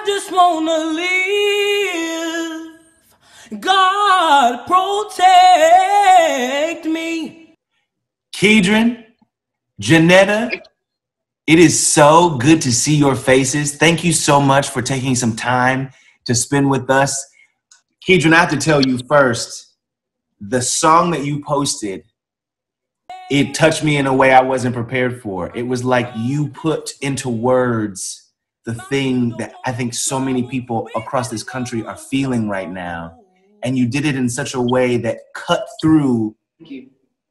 I just wanna live. God protect me. Keedron, Johnnetta, it is so good to see your faces. Thank you so much for taking some time to spend with us. Keedron, I have to tell you first, the song that you posted, it touched me in a way I wasn't prepared for. It was like you put into words the thing that I think so many people across this country are feeling right now. And you did it in such a way that cut through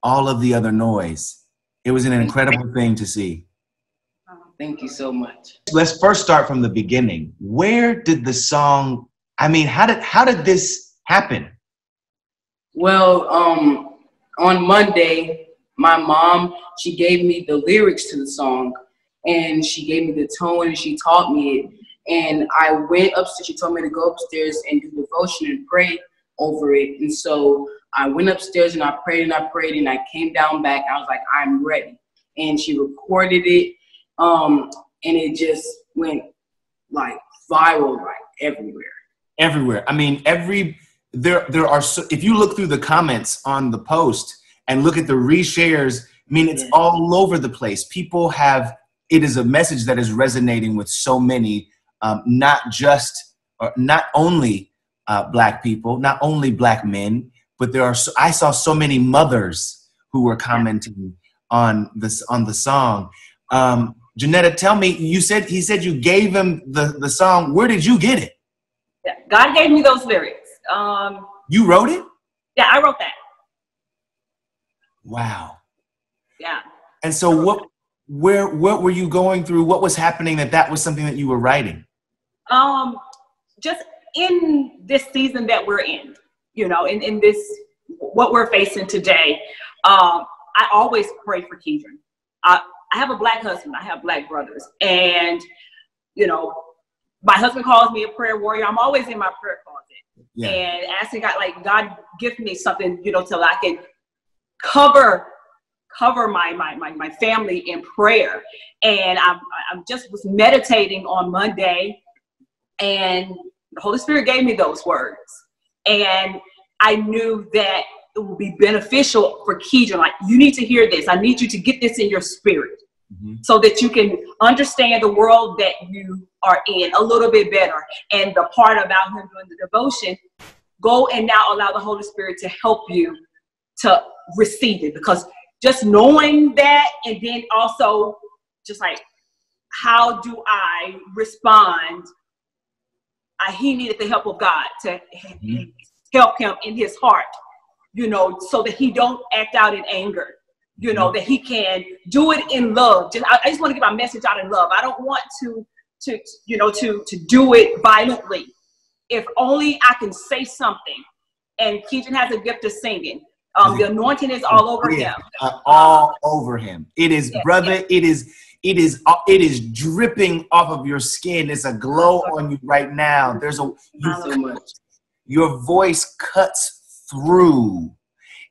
all of the other noise. It was an incredible thing to see. Thank you so much. Let's first start from the beginning. Where did the song I mean, how did how did this happen? Well, um, on Monday, my mom she gave me the lyrics to the song, and she gave me the tone and she taught me it. And I went upstairs. She told me to go upstairs and do devotion and pray over it. And so I went upstairs and I prayed and I prayed and I came down back. I was like, I'm ready. And she recorded it, um, and it just went like viral, like everywhere everywhere. I mean, every there there are so, if you look through the comments on the post and look at the reshares, I mean, it's yeah. all over the place. People have it is a message that is resonating with so many, um, not just or not only uh, black people, not only black men, but there are. So, I saw so many mothers who were commenting on this on the song. Um, Johnnetta, tell me, you said he said you gave him the the song. Where did you get it? Yeah, God gave me those lyrics. Um, you wrote it? Yeah, I wrote that. Wow. Yeah. And so what where what were you going through? What was happening that that was something that you were writing? Um just in this season that we're in, you know, in, in this what we're facing today, um, I always pray for Keedron. I, I have a black husband, I have black brothers, and you know, my husband calls me a prayer warrior. I'm always in my prayer closet yeah. and asking God, like, God, give me something, you know, till I can cover cover my my my, my family in prayer. And I'm I'm just was meditating on Monday, and the Holy Spirit gave me those words, and I knew that it would be beneficial for Keedron. Like, you need to hear this. I need you to get this in your spirit mm-hmm. so that you can understand the world that you are in a little bit better. And the part about him doing the devotion, go and now allow the Holy Spirit to help you to receive it because just knowing that and then also just like how do I respond? I, he needed the help of God to mm-hmm. help him in his heart, you know, so that he don't act out in anger you know, that he can do it in love. Just, I, I just want to get my message out in love. I don't want to, to, you know, to, to do it violently. If only I can say something. And Keedron has a gift of singing. Um, the anointing is all over him. Uh, all over him. It is, yes, brother. Yes. It is. It is. Uh, it is dripping off of your skin. It's a glow on you right now. There's a. You, so much. Your voice cuts through.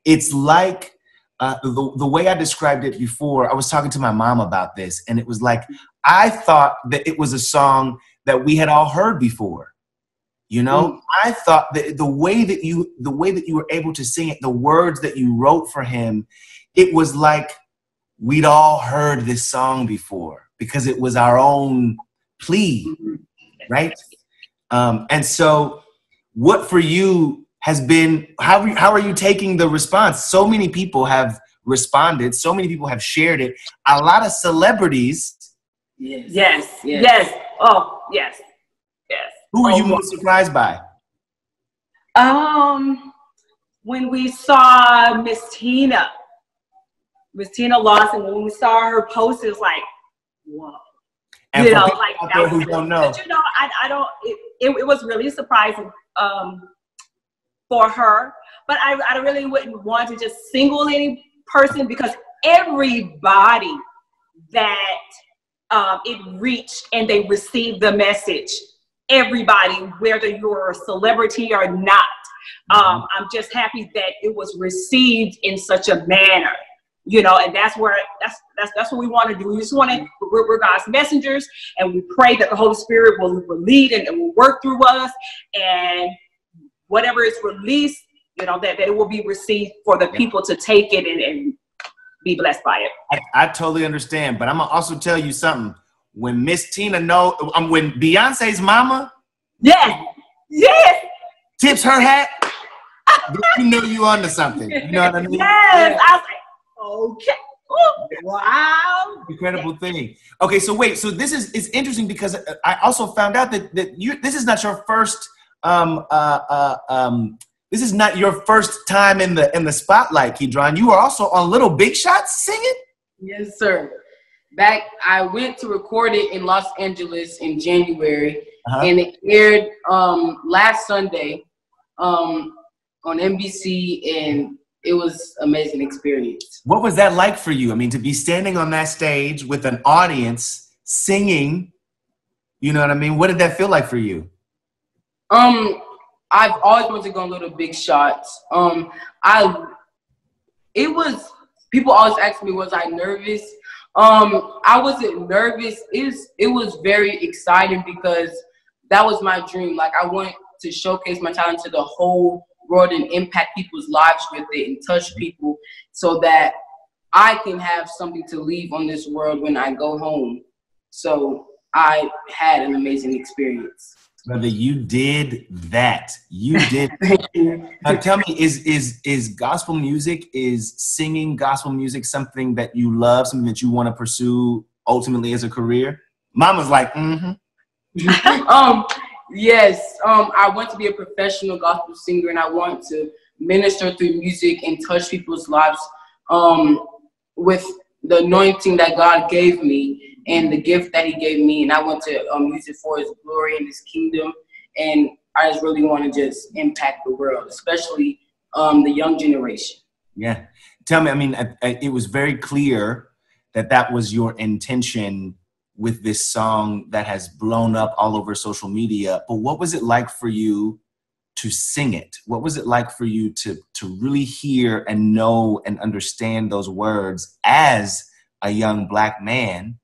It's like uh, the, the way I described it before, I was talking to my mom about this, and it was like I thought that it was a song that we had all heard before. You know, mm. I thought that the way that you the way that you were able to sing it, the words that you wrote for him, it was like we'd all heard this song before because it was our own plea, mm-hmm. right? Um, and so, what for you has been how how are you taking the response? So many people have responded. So many people have shared it. A lot of celebrities. Yes. Yes. Yes. yes. Oh, yes. Who are oh, you most surprised by? Um, when we saw Miss Tina, Miss Tina Lawson, when we saw her post, it was like, whoa. And you know, like that who don't know. But, you know, I, I don't. It, it, it was really surprising. Um, for her. But I, I really wouldn't want to just single any person because everybody that um, it reached and they received the message, everybody, whether you're a celebrity or not, um, I'm just happy that it was received in such a manner you know, and that's where that's that's that's what we want to do. We just want to we're, we're, God's messengers, and we pray that the Holy Spirit will, will lead and, and will work through us, and whatever is released, you know, that, that it will be received for the people to take it and, and be blessed by it. I, I, totally understand, but I'm gonna also tell you something. When Miss Tina know, um, when Beyonce's mama, yes, yes, tips her hat, you know you onto something. You know what I mean? Yes, I was like, okay. Wow. Incredible thing. Okay, so wait, so this is is interesting because I also found out that that you this is not your first um uh uh um this is not your first time in the in the spotlight, Keedron. You are also on Little Big Shots singing. Yes, sir. Back, I went to record it in Los Angeles in January, uh-huh. and it aired um, last Sunday um, on NBC, and it was amazing experience. What was that like for you? I mean, to be standing on that stage with an audience singing, you know what I mean? What did that feel like for you? Um, I've always wanted to go on little big shots. Um, I it was people always ask me, was I nervous? Um, I wasn't nervous. It was it was very exciting because that was my dream. Like I want to showcase my talent to the whole world and impact people's lives with it and touch people so that I can have something to leave on this world when I go home. So I had an amazing experience. Brother, you did that. You did. now, tell me, is is is gospel music, is singing gospel music something that you love, something that you want to pursue ultimately as a career? Mama's like, mm-hmm. um, yes. Um, I want to be a professional gospel singer, and I want to minister through music and touch people's lives um, with the anointing that God gave me and the gift that he gave me, and I want to um, use it for his glory and his kingdom. And I just really want to just impact the world, especially um, the young generation. Yeah. Tell me, I mean, I, I, it was very clear that that was your intention with this song that has blown up all over social media. But what was it like for you to sing it? What was it like for you to, to really hear and know and understand those words as a young black man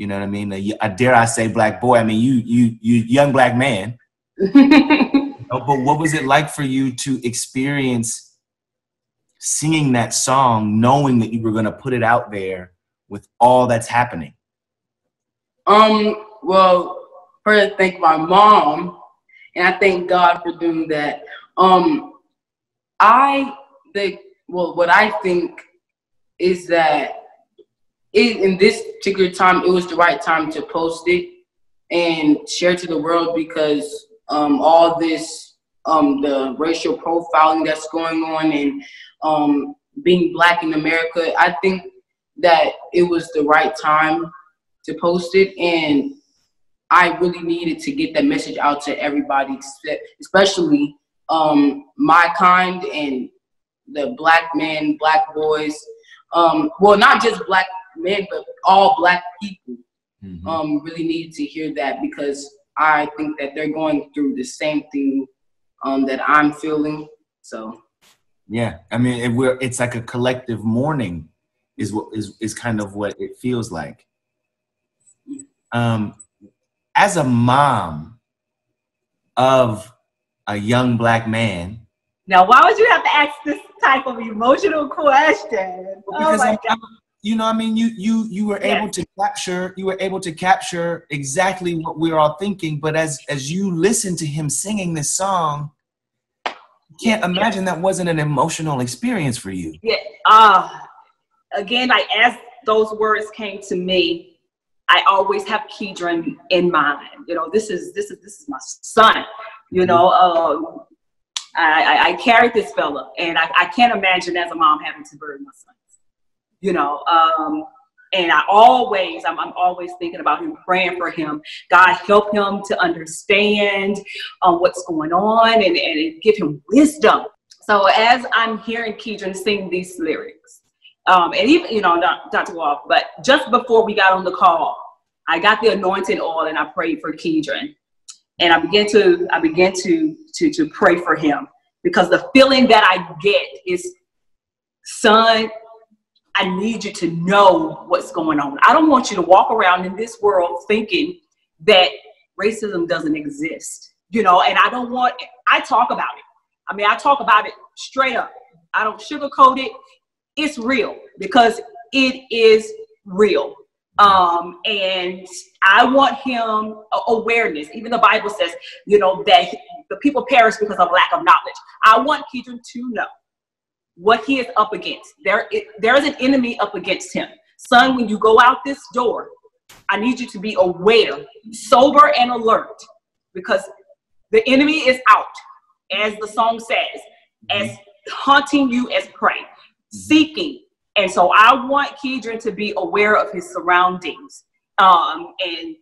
you know what I mean? A, a dare I say black boy? I mean, you you you young black man. but what was it like for you to experience singing that song, knowing that you were going to put it out there with all that's happening? Um. Well, first, I thank my mom, and I thank God for doing that. Um, I the well, what I think is that it, in this particular time, it was the right time to post it and share to the world because um, all this, um, the racial profiling that's going on and um, being black in America, I think that it was the right time to post it. And I really needed to get that message out to everybody, especially um, my kind and the black men, black boys. Um, well, not just black men, but all black people mm-hmm. um, really needed to hear that because I think that they're going through the same thing um, that I'm feeling. So, yeah, I mean, it, we're it's like a collective mourning, is what is is kind of what it feels like. Um, as a mom of a young black man. Now, why would you have to ask this type of emotional question? Because oh I'm, I'm, you know i mean? You you you were able to capture you were able to capture exactly what we are all thinking but as as you listen to him singing this song can't imagine that wasn't an emotional experience for you. Yeah uh again like as those words came to me i always have Keedron in mind. You know this is this is this is my son you know uh, I, I, I carried this fella and I, I can't imagine as a mom having to bury my son you know. Um, and I always, I'm, I'm, always thinking about him, praying for him. God help him to understand um, what's going on and, and give him wisdom. So as I'm hearing Keedron sing these lyrics, um, and even, you know, to off, but just before we got on the call, I got the anointing oil and I prayed for Keedron. And I began to, I began to, to, to pray for him because the feeling that I get is, son, I need you to know what's going on. I don't want you to walk around in this world thinking that racism doesn't exist, you know, and I don't want, I talk about it. I mean, I talk about it straight up. I don't sugarcoat it. It's real because it is real. Um, and I want him awareness. Even the Bible says, you know, that the people perish because of lack of knowledge. I want Keedron to know what he is up against. There, it, there is an enemy up against him. Son, when you go out this door, I need you to be aware, sober, and alert because the enemy is out, as the song says, as haunting you as prey, seeking. And so I want Keedron to be aware of his surroundings um, and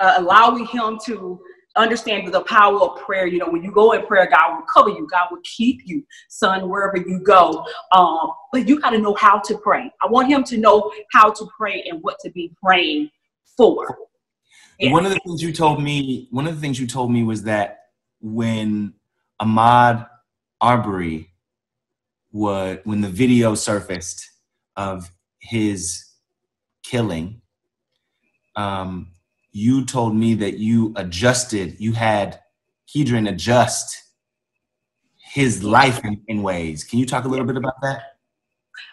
uh, allowing him to understand the power of prayer. You know, when you go in prayer, God will cover you, God will keep you, son, wherever you go. Um, but you got to know how to pray. I want him to know how to pray and what to be praying for. Yeah. One of the things you told me, one of the things you told me was that when Ahmaud Arbery was, when the video surfaced of his killing, um, you told me that you adjusted, you had Keedron adjust his life in, in ways. Can you talk a little bit about that?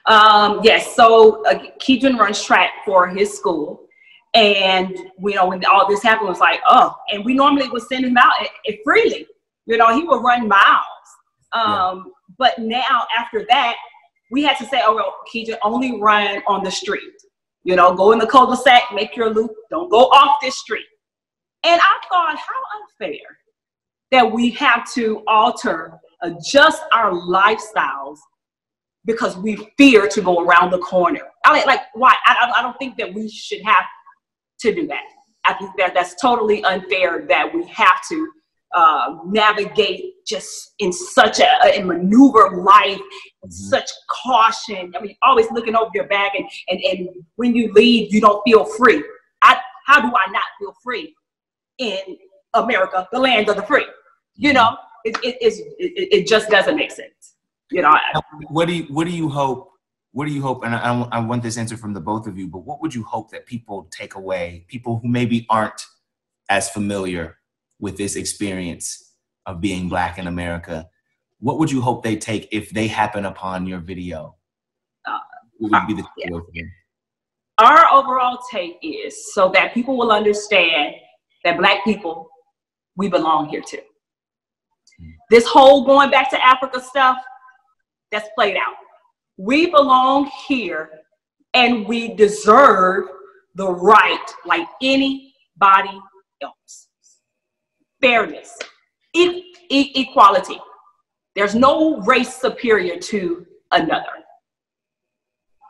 Um, yes, so uh, Keedron runs track for his school. And, you know, when all this happened, was like, oh, and we normally would send him out it, it freely. You know, he would run miles. Um, yeah. But now, after that, we had to say, oh, well, only run on the street. You know, go in the cul-de-sac, make your loop, don't go off this street. And I thought, how unfair that we have to alter, adjust our lifestyles because we fear to go around the corner. I mean, like, why? I, I don't think that we should have to do that. I think that that's totally unfair that we have to uh, navigate just in such a, a maneuver life with mm-hmm. such caution. I mean, always looking over your back, and, and, and when you leave, you don't feel free. I, how do I not feel free in America, the land of the free? You know, it, it, it, it just doesn't make sense. You know, what do you, what do you hope? What do you hope? And I, I want this answer from the both of you, but what would you hope that people take away? People who maybe aren't as familiar with this experience of being black in America, what would you hope they take if they happen upon your video? Uh, what would be the yeah. Our overall take is so that people will understand that black people, we belong here too. This whole going back to Africa stuff, that's played out. We belong here and we deserve the right like anybody else fairness, e- e- equality. There's no race superior to another.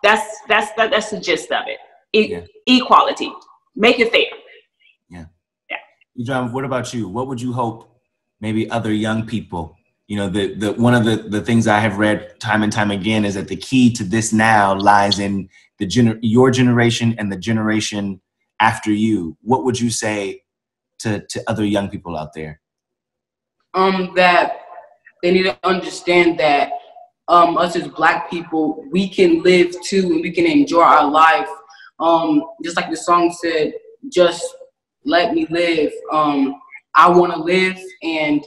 That's that's that, that's the gist of it. E- yeah. Equality. Make it fair. Yeah. Yeah. John, what about you? What would you hope maybe other young people? You know, the, the one of the, the things I have read time and time again is that the key to this now lies in the gener- your generation and the generation after you. What would you say to, to other young people out there? Um, that they need to understand that um, us as black people, we can live too and we can enjoy our life. Um, just like the song said, just let me live. Um, I want to live and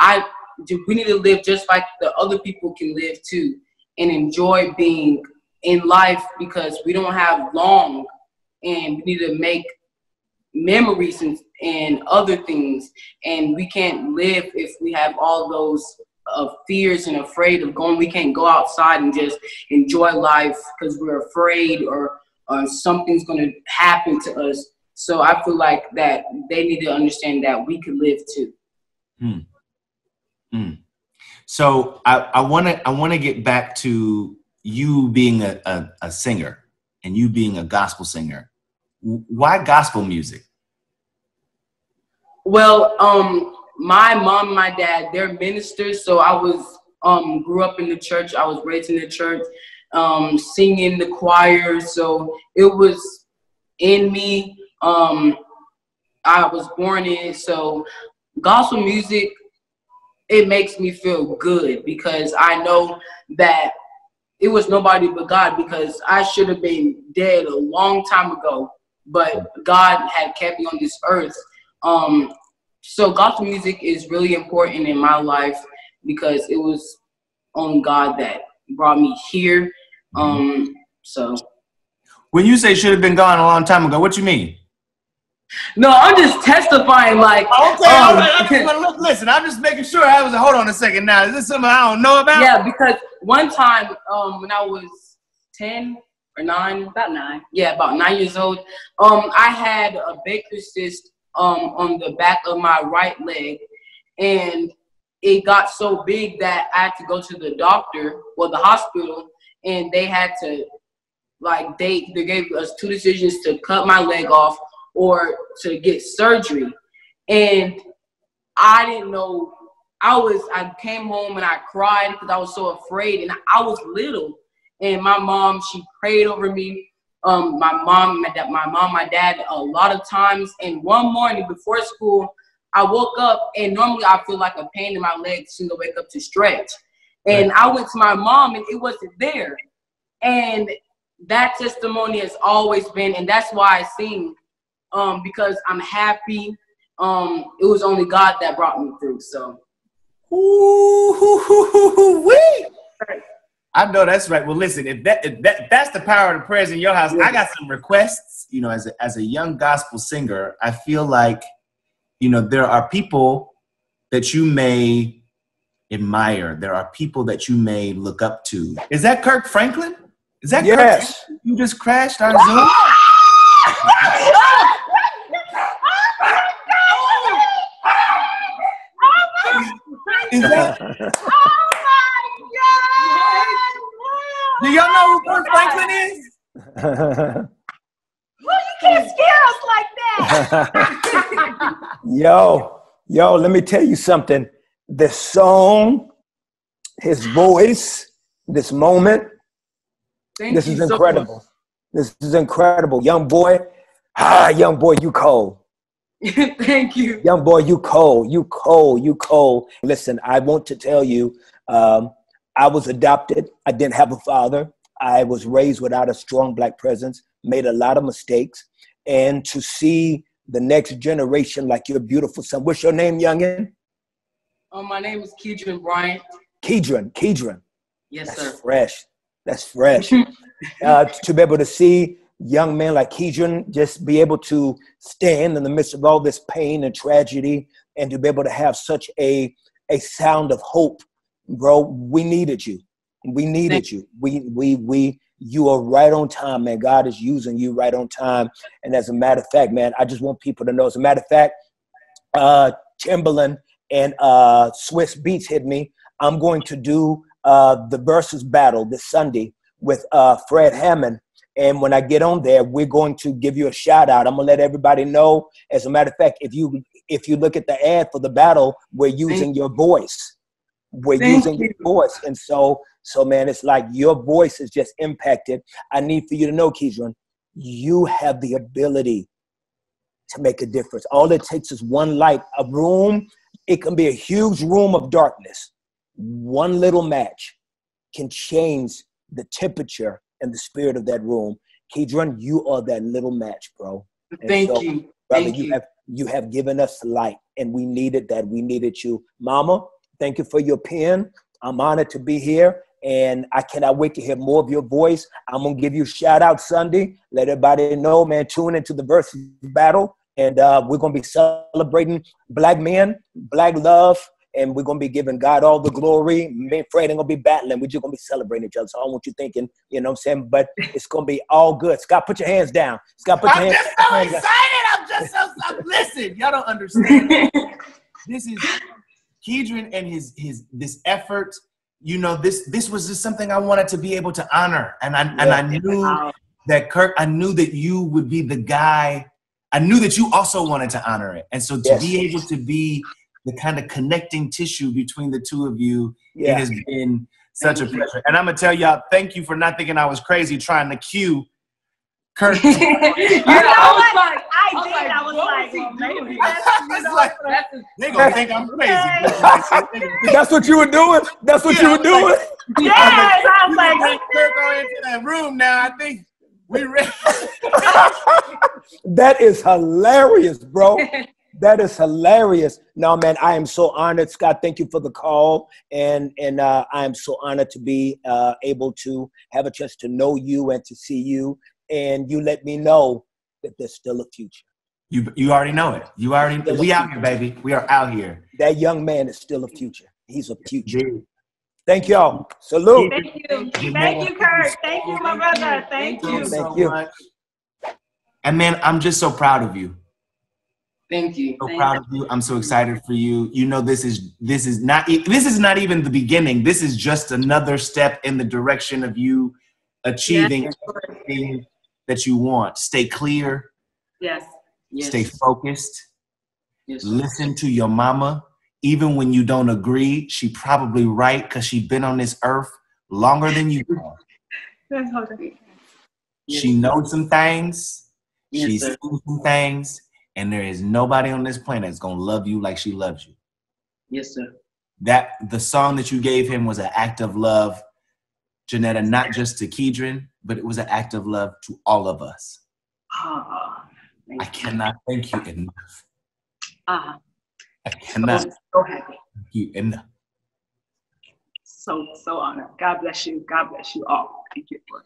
I we need to live just like the other people can live too and enjoy being in life because we don't have long and we need to make memories and, and other things. And we can't live if we have all those of fears and afraid of going. We can't go outside and just enjoy life because we're afraid or, or something's going to happen to us. So i feel like that they need to understand that we could live too. Hmm. Hmm. so i want to i want to get back to you being a, a, a singer and you being a gospel singer. Why gospel music well, um, my mom, my dad, they're ministers, so I was um grew up in the church. I was raised in the church, um, singing the choir, so it was in me. Um, I was born in, so gospel music it makes me feel good because I know that it was nobody but God because I should have been dead a long time ago, but God had kept me on this earth. Um, so gospel music is really important in my life because it was on God that brought me here. Um, so When you say should have been gone a long time ago, what you mean? no, I'm just testifying like Okay, um, all right. I just look, listen, I'm just making sure. I was. A hold on a second. Now, is this something I don't know about? yeah, because one time um, when I was ten or nine, About nine. yeah, about nine years old, um, I had a Baker's cyst um, on the back of my right leg, and it got so big that I had to go to the doctor, well, the hospital, and they had to, like, they they gave us two decisions to cut my leg off or to get surgery, and I didn't know. I was I came home and I cried because I was so afraid, and I was little. And my mom she prayed over me um my mom my dad my mom my dad a lot of times and one morning before school i woke up and normally i feel like a pain in my legs as soon i wake up to stretch. And i went to my mom and it wasn't there. And that testimony has always been and that's why i sing um because i'm happy um it was only god that brought me through so. Ooh, wee. I know that's right. Well, listen, if that, if that that's the power of the prayers in your house, I got some requests. You know, as a, as a young gospel singer, I feel like, you know, there are people that you may admire. There are people that you may look up to. Is that Kirk Franklin? Is that Yes. Kirk? You just crashed our Zoom. Is that, do y'all know who Kirk Franklin is? well, you can't scare us like that. yo, yo, let me tell you something. The song, his voice, this moment, thank this you is so much. incredible. This is incredible. Young boy, ah, young boy, you cold. thank you Young boy, you cold, you cold, you cold. Listen, I want to tell you, um, I was adopted. I didn't have a father. I was raised without a strong black presence, made a lot of mistakes. And to see the next generation like your beautiful son. What's your name, youngin? Um, my name is Keedron Bryant. Keedron, Keedron. Yes, sir. That's sir. fresh. That's fresh. uh, to be able to see young men like Keedron just be able to stand in the midst of all this pain and tragedy and to be able to have such a, a sound of hope, bro, we needed you. We needed you. We, we, we, you are right on time, man. God is using you right on time. And as a matter of fact, man, I just want people to know. As a matter of fact, uh, Timberland and uh, Swizz Beatz hit me. I'm going to do uh, the versus battle this Sunday with uh, Fred Hammond. And when I get on there, we're going to give you a shout out. I'm gonna let everybody know. As a matter of fact, if you if you look at the ad for the battle, we're using your voice. We're Thank using you. your voice, and so so man, it's like your voice is just impacted. I need for you to know, Keishan, you have the ability to make a difference. All it takes is one light, a room. It can be a huge room of darkness. One little match can change the temperature and the spirit of that room. Keedron, you are that little match, bro. And Thank so, you. Brother, Thank you, you. have you have given us light, and we needed that. We needed you, Mama. Thank you for your pen. I'm honored to be here, and I cannot wait to hear more of your voice. I'm gonna give you a shout out Sunday. Let everybody know, man. Tune into the versus battle, and uh, we're gonna be celebrating black men, black love, and we're gonna be giving God all the glory. Me and Fred ain't gonna be battling. We're just gonna be celebrating each other. So I don't want you thinking, you know what I'm saying? But it's gonna be all good. Scott, put your hands down. Scott, put your hands down. I'm just so excited. I'm just so, so listen. Y'all don't understand. this is Keedron and his his this effort. You know, this this was just something I wanted to be able to honor, and I and I knew that Kirk. I knew that you would be the guy. I knew that you also wanted to honor it, and so to Yes. be able to be the kind of connecting tissue between the two of you, it has been such Thank a you. pleasure. And I'm gonna tell y'all, thank you for not thinking I was crazy trying to cue Kirk. you You know know, I was what? like, I was did. like, I was what like, was he well, maybe doing? that's, you It's know, like- that's a, They gonna think I'm crazy. That's what you were doing. That's what you Yeah, were I was doing. Yes, I was like, Bring Kirko into that room now. I think we ready. That is hilarious, bro. That is hilarious. No, man, I am so honored, Scott. Thank you for the call, and and uh, I am so honored to be uh, able to have a chance to know you and to see you, and you let me know that there's still a future. You you already know it. You already we out here, baby. We are out here. That young man is still a future. He's a future. Thank y'all. Salute. thank you. Thank you, Kurt. Thank you, my brother. Thank you. Thank so you. much. And man, I'm just so proud of you. Thank you. So proud of you. I'm so excited for you. You know, this is this is not this is not even the beginning. This is just another step in the direction of you achieving everything that you want. Stay clear. Yes. Yes. Stay focused. Yes. Listen to your mama. Even when you don't agree, she probably right because she's been on this earth longer than you. have. Yes. She knows some things. Yes, She's sir. seen some things, and there is nobody on this planet that's gonna love you like she loves you. Yes, sir. That the song that you gave him was an act of love, Johnnetta, not just to Keedron, but it was an act of love to all of us. Thank I you. cannot thank you enough. ah, I cannot so, so happy. thank you enough. So, so honored. God bless you. God bless you all. Thank you for